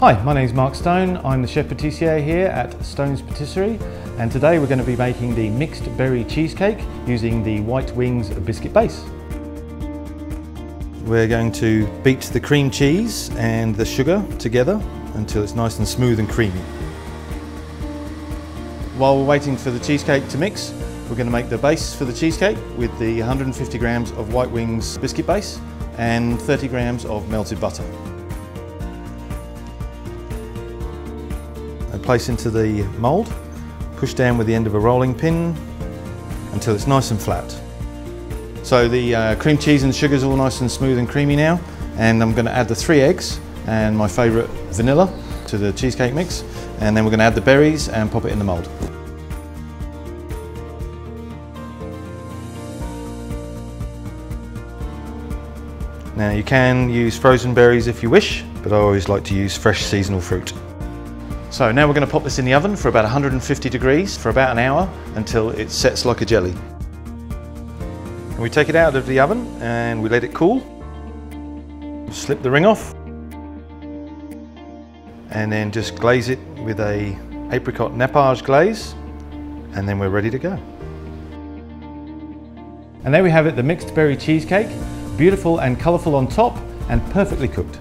Hi, my name is Mark Stone. I'm the chef patissier here at Stone's Patisserie and today we're going to be making the mixed berry cheesecake using the White Wings biscuit base. We're going to beat the cream cheese and the sugar together until it's nice and smooth and creamy. While we're waiting for the cheesecake to mix, we're going to make the base for the cheesecake with the 150 grams of White Wings biscuit base and 30 grams of melted butter. And place into the mould, push down with the end of a rolling pin until it's nice and flat. So the uh, cream cheese and sugar is all nice and smooth and creamy now and I'm going to add the three eggs and my favourite vanilla to the cheesecake mix and then we're going to add the berries and pop it in the mould. Now you can use frozen berries if you wish, but I always like to use fresh seasonal fruit. So now we're going to pop this in the oven for about 150 degrees for about an hour until it sets like a jelly. And we take it out of the oven and we let it cool. Slip the ring off. And then just glaze it with a apricot nappage glaze and then we're ready to go. And there we have it, the mixed berry cheesecake. Beautiful and colourful on top and perfectly cooked.